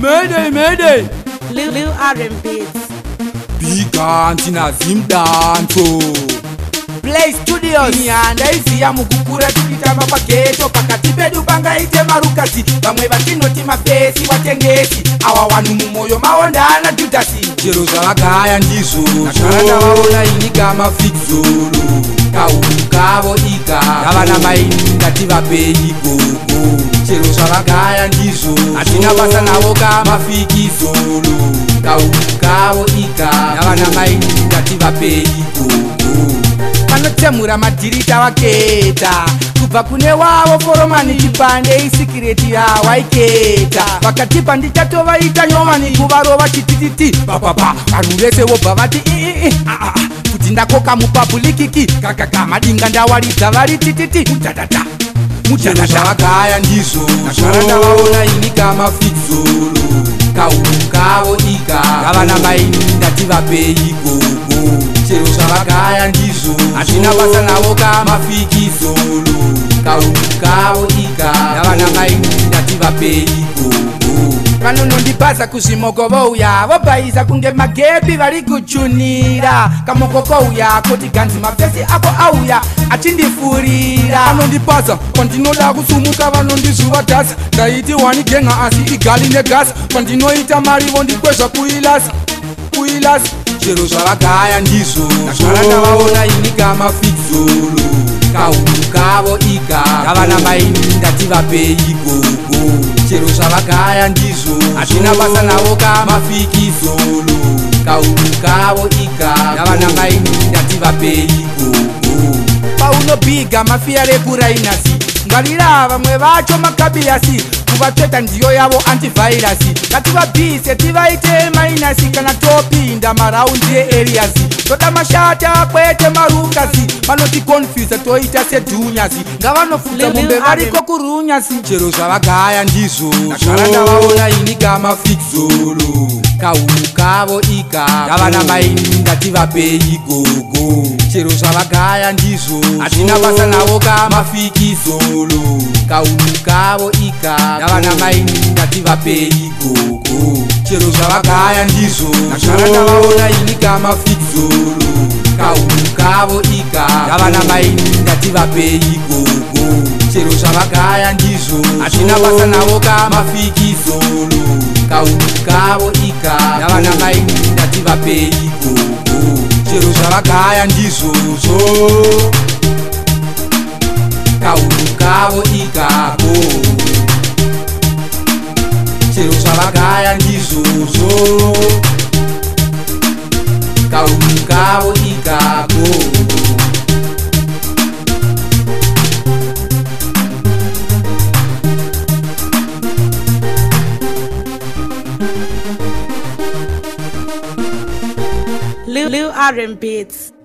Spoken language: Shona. mayday mayday lulu rnb biganti nazimdanto play studios nyanda iziya mukukura tikitamba pageto pakati pedu vakaite marukasi vamwe vatinoti mapesi watengesi awa wanhu mumwoyo mavo ndaana judhasi chero zvavagaya ndizvozvoaranda vaona inyika mafikizoro kauru kavo iga navana maini ngati vapei gogo chero zvavagaya ndizvo hatina basa navo kamafikizoro kauru kavo iga navana maini ngati vapei gogo kutemura madhirita waketa kubva kune wavo foromani chipande isikireti yawaiketa vakatipa ndichatovaita nyomani kuvarova chitititi bababa vanhu vese vobva vati iii kuti ah, ah, ah. ndakoka mupabhulikiki kakaka madinga ndawaridza vari tititi mudhadhadha mudhadha zvavagaya ndizvo zvaranda vaona inikamafizuru kaunu kavo ika gavana mainindativapeiko chero zvavagaya ndizvo hazvina basa navo kamafikizolo kaumukavo ika navana maindindativapeiko vanonondipasa kuzvimoko vouya vobhaisa kunge magepi vari kuchunira kamoko kouya koti ganzi mapfesi ako auya achindifurira vanondipasa kwandinoda kusumuka vanondizuva dhasa ndaiti wani genga asi igali negasa kwandinoita mari vondikwezva kuilasa kuilasi chero zvavakaya ndizvo nazvaranda vaona ini kamafidzoro kahunu kavo ikagavana maini ndati vapeigogo chero zvavakaya ndizvo hazvina basa navo kamafikizoro kahunu kavo ikagavana maini ndati vapeigogo paunobhiga mafiya repuraina si ngwarira vamwe vacho makabiyasi vanhu vatsveta ndiyo yavo antivhairasi ngativabvise tivaite mainasi kana topinda maraundi eeriasi toda mashata kwete marungasi vanotikonfusa toita sedhunyasi ngavanofuta mumbe variko kurunyasi chero zvavagaya ndizvozvoaandavaona ini gamafizulu kaunu kavo ikaavana mainini ngativapei gogo chero zvavakaya ndizvo hatina basa navo kamafikizolo kaunu kavo ika navana maini ngativapei gogo chero zvavakaya ndizvo nazvaranda vaona ini kamafikizolo kaunu kavo ika navana maini ngativapei gogo chero zvavakaya ndizvo hatina basa navo kamafikizolo kaunu kavo ika navana maini vapeiko chero zvavagaya ndizvozvo kaurukavo ikako chero zvavagaya ndizvozvo kaurukavo Lou, Lou Aaron Beats.